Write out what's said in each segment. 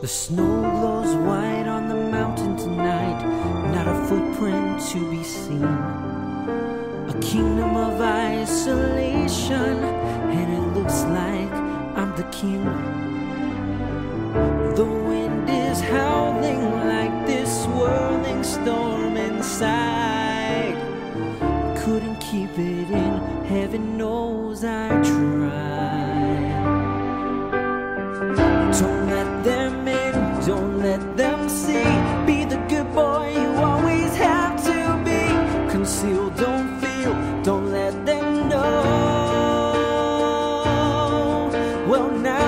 The snow glows white on the mountain tonight, not a footprint to be seen. A kingdom of isolation, and it looks like I'm the king. The wind is howling like this swirling storm inside. Couldn't keep it in, heaven knows I tried. Don't let them now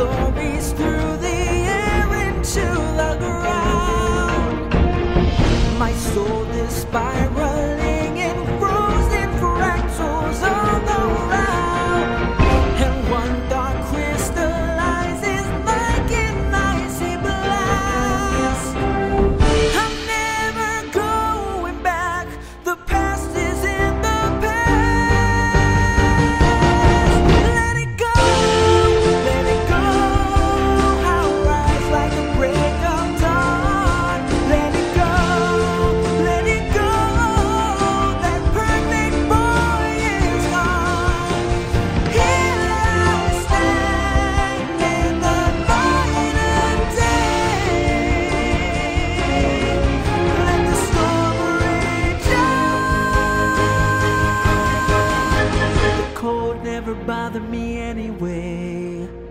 Flows through the never bother me anyway.